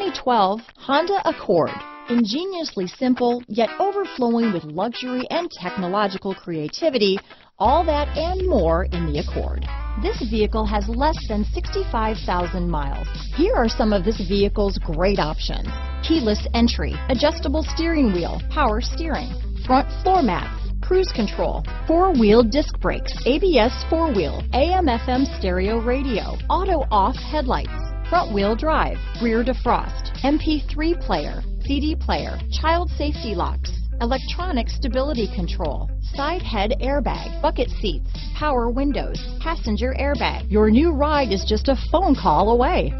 2012 Honda Accord. Ingeniously simple, yet overflowing with luxury and technological creativity, all that and more in the Accord. This vehicle has less than 65,000 miles. Here are some of this vehicle's great options. Keyless entry, adjustable steering wheel, power steering, front floor mats, cruise control, four-wheel disc brakes, ABS four-wheel, AM FM stereo radio, auto off headlights, front wheel drive, rear defrost, MP3 player, CD player, child safety locks, electronic stability control, side head airbag, bucket seats, power windows, passenger airbag. Your new ride is just a phone call away.